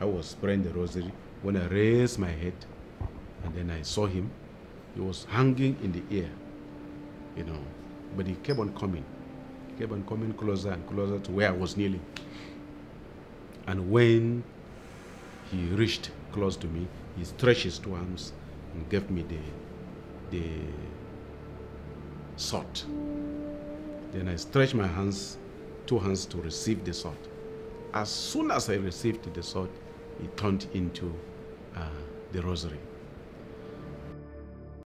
I was praying the rosary when I raised my head and then I saw him. He was hanging in the air, you know, but he kept on coming. He kept on coming closer and closer to where I was kneeling. And when he reached close to me, he stretched his two arms and gave me the, the sword. Then I stretched my hands, two hands to receive the sword. As soon as I received the sword, it turned into uh, the rosary.